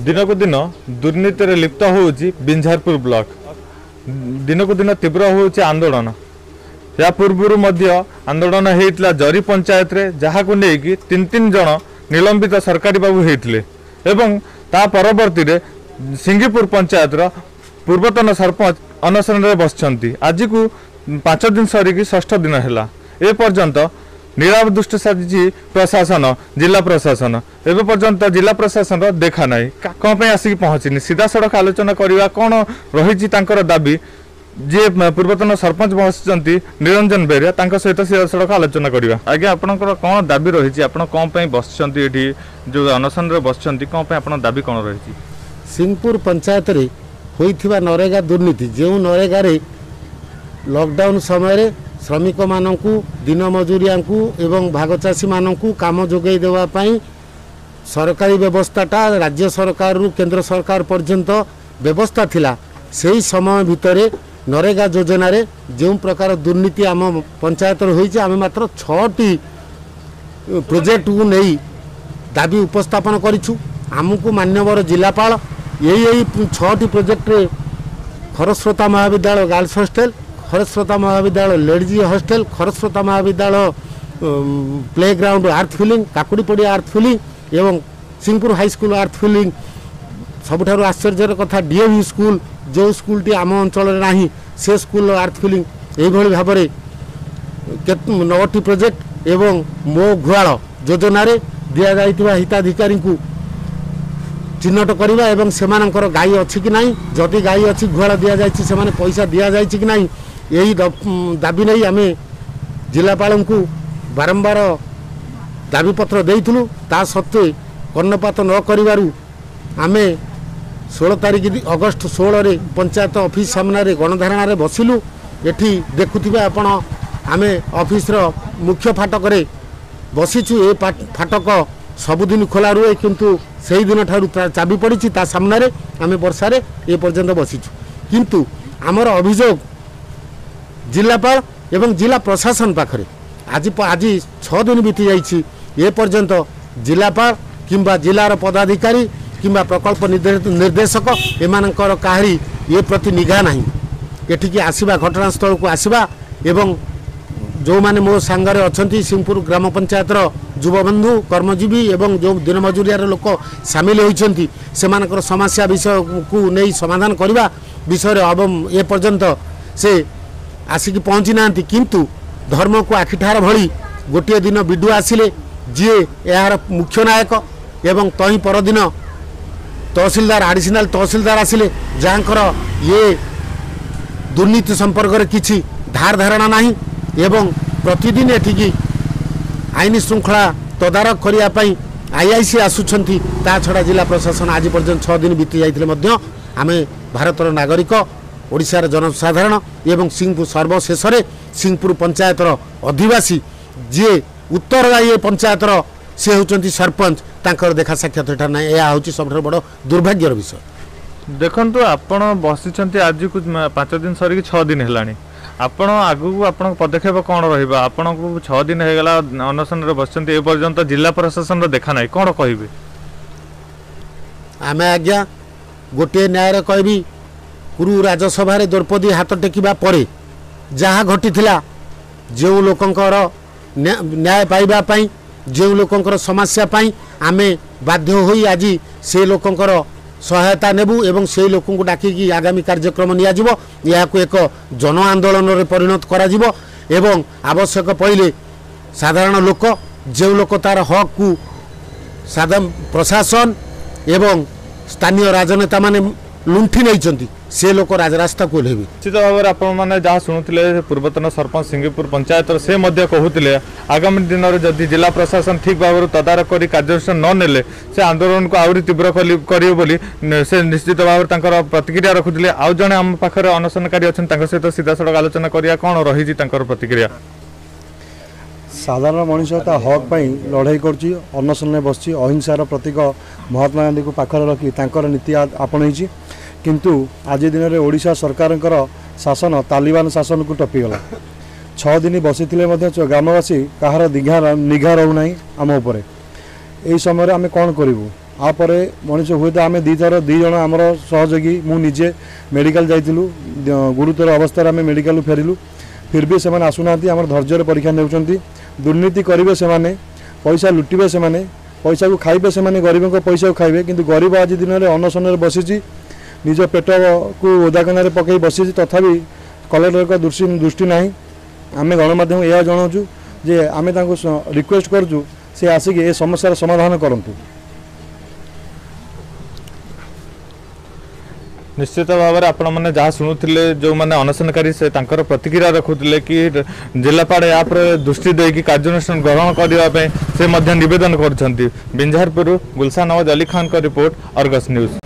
ଦିନକୁ ଦିନ ଦୁର୍ନୀତିରେ ଲିପ୍ତ ହେଉଛି ବିଞ୍ଝାରପୁର ବ୍ଲକ। ଦିନକୁ ଦିନ ତୀବ୍ର ହେଉଛି ଆନ୍ଦୋଳନ। ଏହା ପୂର୍ବରୁ ମଧ୍ୟ ଆନ୍ଦୋଳନ ହେଇଥିଲା ଜରି ପଞ୍ଚାୟତରେ ଯାହାକୁ ନେଇକି ତିନି ତିନି ଜଣ ନିଲମ୍ବିତ ସରକାରୀ ବାବୁ ହେଇଥିଲେ ଏବଂ ତା ପରବର୍ତ୍ତୀରେ ସିଙ୍ଗିପୁର ପଞ୍ଚାୟତର ପୂର୍ବତନ ସରପଞ୍ଚ ଅନଶନରେ ବସିଛନ୍ତି। ଆଜିକୁ ପାଞ୍ଚ ଦିନ ସରିକି ଷଷ୍ଠ ଦିନ ହେଲା। ଏ ପର୍ଯ୍ୟନ୍ତ ନିରବ ଦୃଷ୍ଟି ସାଧିଛି ପ୍ରଶାସନ ଜିଲ୍ଲା ପ୍ରଶାସନ ଏବେ ପର୍ଯ୍ୟନ୍ତ ଜିଲ୍ଲା ପ୍ରଶାସନର ଦେଖା ନାହିଁ। କା- କ'ଣ ପାଇଁ ଆସିକି ପହଞ୍ଚିନି? ସିଧାସଳଖ ଆଲୋଚନା କରିବା କ'ଣ ରହିଛି ତାଙ୍କର ଦାବି? ଯିଏ ମ, ପୂର୍ବତନ ସରପଞ୍ଚ ବସିଛନ୍ତି ନିରଞ୍ଜନ ବେରିଆ ତାଙ୍କ ସହିତ ସିଧାସଳଖ ଆଲୋଚନା କରିବା। ଆଜ୍ଞା ଆପଣଙ୍କର କ'ଣ ଦାବି ରହିଛି? ଆପଣ କ'ଣ ପାଇଁ ବସିଛନ୍ତି ଏଠି? ଯେଉଁ ଅନଶନରେ ବସିଛନ୍ତି କ'ଣ ପାଇଁ ଆପଣଙ୍କ ଦାବି କ'ଣ ରହିଛି? ସିଂପୁର ପଞ୍ଚାୟତରେ ହୋଇଥିବା ନରେଗା ଦୁର୍ନୀତି ଯେଉଁ ନରେଗାରେ ଲକଡାଉନ୍ ସମୟରେ ଶ୍ରମିକମାନଙ୍କୁ ଦିନ ମଜୁରିଆଙ୍କୁ ଏବଂ ଭାଗଚାଷୀମାନଙ୍କୁ କାମ ଯୋଗାଇ ଦେବା ପାଇଁ ସରକାରୀ ବ୍ୟବସ୍ଥାଟା ରାଜ୍ୟ ସରକାରରୁ କେନ୍ଦ୍ର ସରକାର ପର୍ଯ୍ୟନ୍ତ ବ୍ୟବସ୍ଥା ଥିଲା। ସେହି ସମୟ ଭିତରେ ନରେଗା ଯୋଜନାରେ ଯେଉଁ ପ୍ରକାର ଦୁର୍ନୀତି ଆମ ପଞ୍ଚାୟତରେ ହୋଇଛି ଆମେ ମାତ୍ର ଛଅଟି ପ୍ରୋଜେକ୍ଟକୁ ନେଇ ଦାବି ଉପସ୍ଥାପନ କରିଛୁ। ଆମକୁ ମାନ୍ୟବର ଜିଲ୍ଲାପାଳ ଏଇ ଏଇ ଛଅଟି ପ୍ରୋଜେକ୍ଟରେ ଖରସ୍ରୋତା ମହାବିଦ୍ୟାଳୟ ଗାର୍ଲସ ହଷ୍ଟେଲ ଖରସ୍ରୋତା ମହାବିଦ୍ୟାଳୟ ଲେଡିଜି ହଷ୍ଟେଲ ଖରସ୍ରୋତା ମହାବିଦ୍ୟାଳୟ playground earth filling Kakudipadia earth filling ଏବଂ ସିଂପୁର ହାଇସ୍କୁଲ ଆର୍ଥ ଫିଲିଂ ସବୁଠାରୁ ଆଶ୍ଚର୍ଯ୍ୟର କଥା ଡିଏଭି ସ୍କୁଲ ଯେଉଁ ସ୍କୁଲଟି ଆମ ଅଞ୍ଚଳରେ ନାହିଁ ସେ ସ୍କୁଲର ଆର୍ଥ ଫିଲିଂ ଏଇଭଳି ଭାବରେ କେତେ ନଅଟି ପ୍ରୋଜେକ୍ଟ ଏବଂ ମୋ ଗୁହାଳ ଯୋଜନାରେ ଦିଆଯାଇଥିବା ହିତାଧିକାରୀଙ୍କୁ ଚିହ୍ନଟ କରିବା ଏବଂ ସେମାନଙ୍କର ଗାଈ ଅଛି କି ନାହିଁ ଯଦି ଗାଈ ଅଛି ଗୁହାଳ ଦିଆଯାଇଛି ସେମାନେ ପଇସା ଦିଆଯାଇଛି କି ନାହିଁ ଏହି ଦ- ଉଁ, ଦାବି ନେଇ ଆମେ ଜିଲ୍ଲାପାଳଙ୍କୁ ବାରମ୍ବାର ଦାବିପତ୍ର ଦେଇଥିଲୁ। ତା ସତ୍ତ୍ୱେ କର୍ଣ୍ଣପାତ ନ କରିବାରୁ ଆମେ ଷୋହଳ ତାରିଖ ଦି- ଅଗଷ୍ଟ ଷୋହଳରେ ପଞ୍ଚାୟତ ଅଫିସ ସାମ୍ନାରେ ଗଣଧାରଣାରେ ବସିଲୁ। ଏଠି ଦେଖୁଥିବେ ଆପଣ ଆମେ ଅଫିସର ମୁଖ୍ୟ ଫାଟକରେ ବସିଛୁ। ଏ ପା- ଫାଟକ ସବୁଦିନ ଖୋଲା ରୁହେ କିନ୍ତୁ ସେହି ଦିନଠାରୁ ତା ଚାବି ପଡ଼ିଛି। ତା ସାମ୍ନାରେ ଆମେ ବର୍ଷାରେ ଏ ପର୍ଯ୍ୟନ୍ତ ବସିଛୁ। କିନ୍ତୁ ଆମର ଅଭିଯୋଗ ଜିଲ୍ଲାପାଳ ଏବଂ ଜିଲ୍ଲା ପ୍ରଶାସନ ପାଖରେ ଆଜି ଆଜି ଛଅ ଦିନ ବିତି ଯାଇଛି ଏ ପର୍ଯ୍ୟନ୍ତ ଜିଲ୍ଲାପାଳ କିମ୍ବା ଜିଲ୍ଲାର ପଦାଧିକାରୀ କିମ୍ବା ପ୍ରକଳ୍ପ ନିର୍ଦ୍ଦେ- ନିର୍ଦ୍ଦେଶକ ଏମାନଙ୍କର କାହାରି ଏ ପ୍ରତି ନିଘା ନାହିଁ ଏଠିକି ଆସିବା ଘଟଣାସ୍ଥଳକୁ ଆସିବା ଏବଂ ଯେଉଁମାନେ ମୋ ସାଙ୍ଗରେ ଅଛନ୍ତି ସିଂପୁର ଗ୍ରାମ ପଞ୍ଚାୟତର ଯୁବବନ୍ଧୁ କର୍ମଜୀବୀ ଏବଂ ଯେଉଁ ଦିନ ମଜୁରିଆର ଲୋକ ସାମିଲ ହୋଇଛନ୍ତି ସେମାନଙ୍କର ସମସ୍ୟା ବିଷୟକୁ ନେଇ ସମାଧାନ କରିବା ବିଷୟରେ ଏବଂ ଏ ପର୍ଯ୍ୟନ୍ତ ସେ ଆସିକି ପହଞ୍ଚି ନାହାନ୍ତି କିନ୍ତୁ ଧର୍ମକୁ ଆଖିଠାର ଭଳି ଗୋଟିଏ ଦିନ ବିଡୁ ଆସିଲେ ଯିଏ ଏହାର ମୁଖ୍ୟ ନାୟକ ଏବଂ ତହିଁ ପରଦିନ ତହସିଲଦାର ଆଡ଼ିସନାଲ ତହସିଲଦାର ଆସିଲେ ଯାହାଙ୍କର ଇଏ ଦୁର୍ନୀତି ସମ୍ପର୍କରେ କିଛି ଧାର ଧାରଣା ନାହିଁ ଏବଂ ପ୍ରତିଦିନ ଏଠିକି ଆଇନ ଶୃଙ୍ଖଳା ତଦାରଖ କରିବା ପାଇଁ ଆଇଆଇସି ଆସୁଛନ୍ତି। ତା ଛଡ଼ା ଜିଲ୍ଲା ପ୍ରଶାସନ ଆଜି ପର୍ଯ୍ୟନ୍ତ ଛଅ ଦିନ ବିତି ଯାଇଥିଲେ ମଧ୍ୟ ଆମେ ଭାରତର ନାଗରିକ ଓଡ଼ିଶାର ଜନସାଧାରଣ ଏବଂ ସିଂପୁର ସର୍ବଶେଷରେ ସିଂପୁର ପଞ୍ଚାୟତର ଅଧିବାସୀ ଯିଏ ଉତ୍ତରଦାୟୀ ଏ ପଞ୍ଚାୟତର ସେ ହେଉଛନ୍ତି ସରପଞ୍ଚ। ତାଙ୍କର ଦେଖା ସାକ୍ଷାତ ଏଠାରେ ନାହିଁ। ଏହା ହେଉଛି ସବୁଠାରୁ ବଡ଼ ଦୁର୍ଭାଗ୍ୟର ବିଷୟ। ଦେଖନ୍ତୁ ଆପଣ ବସିଛନ୍ତି ଆଜିକୁ ପାଞ୍ଚ ଦିନ ସରିକି ଛଅ ଦିନ ହେଲାଣି। ଆପଣ ଆଗକୁ ଆପଣଙ୍କ ପଦକ୍ଷେପ କ'ଣ ରହିବ? ଆପଣଙ୍କୁ ଛଅ ଦିନ ହେଇଗଲା ଅନଶନରେ ବସିଛନ୍ତି। ଏ ପର୍ଯ୍ୟନ୍ତ ଜିଲ୍ଲା ପ୍ରଶାସନର ଦେଖା ନାହିଁ। କ'ଣ କହିବେ? ଆମେ ଆଜ୍ଞା ଗୋଟିଏ ନ୍ୟାୟରେ କହିବି କୁରୁ ରାଜସଭାରେ ଦ୍ରୌପଦୀ ହାତ ଟେକିବା ପରେ ଯାହା ଘଟିଥିଲା ଯେଉଁ ଲୋକଙ୍କର ନ୍ୟା- ନ୍ୟାୟ ପାଇବା ପାଇଁ ଯେଉଁ ଲୋକଙ୍କର ସମସ୍ୟା ପାଇଁ ଆମେ ବାଧ୍ୟ ହୋଇ ଆଜି ସେ ଲୋକଙ୍କର ସହାୟତା ନେବୁ ଏବଂ ସେହି ଲୋକଙ୍କୁ ଡାକିକି ଆଗାମୀ କାର୍ଯ୍ୟକ୍ରମ ନିଆଯିବ ଏହାକୁ ଏକ ଜନ ଆନ୍ଦୋଳନରେ ପରିଣତ କରାଯିବ ଏବଂ ଆବଶ୍ୟକ ପଡ଼ିଲେ ସାଧାରଣ ଲୋକ ଯେଉଁ ଲୋକ ତାର ହକ୍କୁ ସାଧା ପ୍ରଶାସନ ଏବଂ ସ୍ଥାନୀୟ ରାଜନେତାମାନେ ଲୁଣ୍ଠି ନେଇଛନ୍ତି ସେ ଲୋକ ରାଜରାସ୍ତାକୁ ଓହ୍ଲେଇବେ ନିଶ୍ଚିତ ଭାବରେ ଆପଣମାନେ ଯାହା ଶୁଣୁଥିଲେ ପୂର୍ବତନ ସରପଞ୍ଚ ସିଙ୍ଗିପୁର ପଞ୍ଚାୟତର ସେ ମଧ୍ୟ କହୁଥିଲେ ଆଗାମୀ ଦିନରେ ଯଦି ଜିଲ୍ଲା ପ୍ରଶାସନ ଠିକ୍ ଭାବରେ ତଦାରଖ କରି କାର୍ଯ୍ୟାନୁଷ୍ଠାନ ନ ନେଲେ ସେ ଆନ୍ଦୋଳନକୁ ଆହୁରି ତୀବ୍ର କଲି- କରିବେ ବୋଲି ନ- ସେ ନିଶ୍ଚିତ ଭାବରେ ତାଙ୍କର ପ୍ରତିକ୍ରିୟା ରଖୁଥିଲେ। ଆଉ ଜଣେ ଆମ ପାଖରେ ଅନଶନକାରୀ ଅଛନ୍ତି ତାଙ୍କ ସହିତ ସିଧାସଳଖ ଆଲୋଚନା କରିବା କ'ଣ ରହିଛି ତାଙ୍କର ପ୍ରତିକ୍ରିୟା? ସାଧାରଣ ମଣିଷ ତା ହକ୍ ପାଇଁ ଲଢ଼େଇ କରୁଛି ଅନଶନରେ ବସିଛି ଅହିଂସାର ପ୍ରତୀକ ମହାତ୍ମା ଗାନ୍ଧୀକୁ ପାଖରେ ରଖି ତାଙ୍କର ନୀତି ଆ- ଆପଣେଇଛି। କିନ୍ତୁ ଆଜି ଦିନରେ ଓଡ଼ିଶା ସରକାରଙ୍କର ଶାସନ ତାଲିବାନ ଶାସନକୁ ଟପିଗଲା ଛଅ ଦିନ ବସିଥିଲେ ମଧ୍ୟ ଗ୍ରାମବାସୀ କାହାର ଦିଘା ନିଘା ରହୁନାହିଁ ଆମ ଉପରେ ଏହି ସମୟରେ ଆମେ କ'ଣ କରିବୁ ଆପରେ ମଣିଷ ହୁଏତ ଆମେ ଦୁଇଥର ଦୁଇ ଜଣ ଆମର ସହଯୋଗୀ ମୁଁ ନିଜେ ମେଡ଼ିକାଲ ଯାଇଥିଲୁ ଗୁରୁତର ଅବସ୍ଥାରେ ଆମେ ମେଡ଼ିକାଲରୁ ଫେରିଲୁ ଫିର୍ ବି ସେମାନେ ଆସୁନାହାନ୍ତି ଆମର ଧୈର୍ଯ୍ୟରେ ପରୀକ୍ଷା ନେଉଛନ୍ତି ଦୁର୍ନୀତି କରିବେ ସେମାନେ ପଇସା ଲୁଟିବେ ସେମାନେ ପଇସାକୁ ଖାଇବେ ସେମାନେ ଗରିବଙ୍କ ପଇସାକୁ ଖାଇବେ କିନ୍ତୁ ଗରିବ ଆଜି ଦିନରେ ଅନଶନରେ ବସିଛି ନିଜ ପେଟକୁ ଓଦାକନାରେ ପକାଇ ବସିଛି ତଥାପି କଲେକ୍ଟରଙ୍କ ଦୃଷ୍ଟି ଦୃଷ୍ଟି ନାହିଁ। ଆମେ ଗଣମାଧ୍ୟମ ଏହା ଜଣାଉଛୁ ଯେ ଆମେ ତାଙ୍କୁ ରିକ୍ୱେଷ୍ଟ କରୁଛୁ ସେ ଆସିକି ଏ ସମସ୍ୟାର ସମାଧାନ କରନ୍ତୁ। ନିଶ୍ଚିତ ଭାବରେ ଆପଣମାନେ ଯାହା ଶୁଣୁଥିଲେ ଯେଉଁମାନେ ଅନଶନକାରୀ ସେ ତାଙ୍କର ପ୍ରତିକ୍ରିୟା ରଖୁଥିଲେ କି ଜିଲ୍ଲାପାଳ ଏହା ଉପରେ ଦୃଷ୍ଟି ଦେଇକି କାର୍ଯ୍ୟାନୁଷ୍ଠାନ ଗ୍ରହଣ କରିବା ପାଇଁ ସେ ମଧ୍ୟ ନିବେଦନ କରୁଛନ୍ତି। ବିଞ୍ଝାରପୁରରୁ ଗୁଲସାନ ନୱାଜ ଅଲି ଖାନଙ୍କ ରିପୋର୍ଟ ଅର୍ଗସ୍ ନ୍ୟୁଜ୍।